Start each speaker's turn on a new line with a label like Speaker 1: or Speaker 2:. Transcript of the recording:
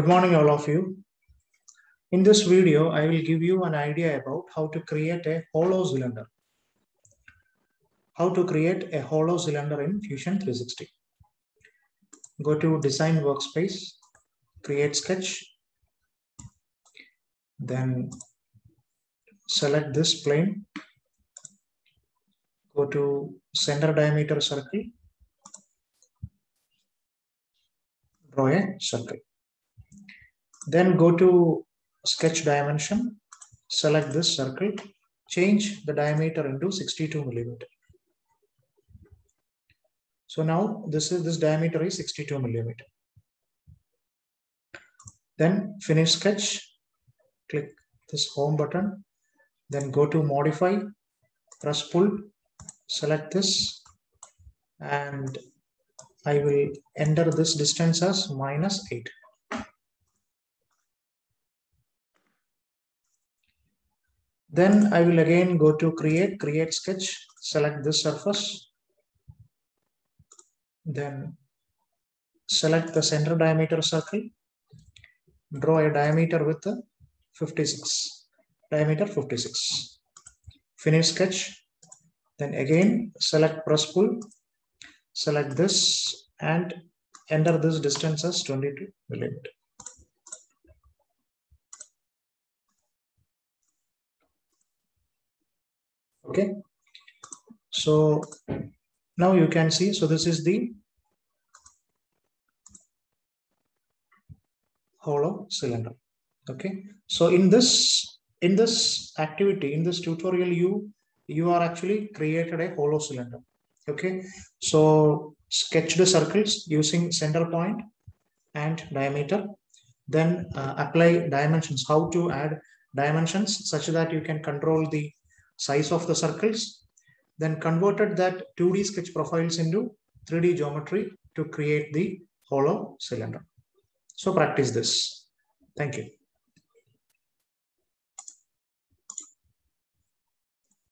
Speaker 1: Good morning, all of you. In this video, I will give you an idea about how to create a hollow cylinder. How to create a hollow cylinder in Fusion 360. Go to Design Workspace, Create Sketch, then select this plane, go to Center Diameter Circle, draw a circle. Then go to sketch dimension, select this circle, change the diameter into 62 millimeter. So now this is this diameter is 62 millimeter. Then finish sketch, click this home button, then go to modify, press pull, select this, and I will enter this distance as minus 8. Then I will again go to create, create sketch, select this surface. Then select the center diameter circle, draw a diameter with 56, diameter 56. Finish sketch, then again select press pull, select this and enter this distance as 22 millimeter. Okay. So now you can see so this is the hollow cylinder. Okay. So in this in this activity in this tutorial you you are actually created a hollow cylinder. Okay. So sketch the circles using center point and diameter. Then uh, apply dimensions how to add dimensions such that you can control the size of the circles, then converted that 2D sketch profiles into 3D geometry to create the hollow cylinder. So practice this. Thank you.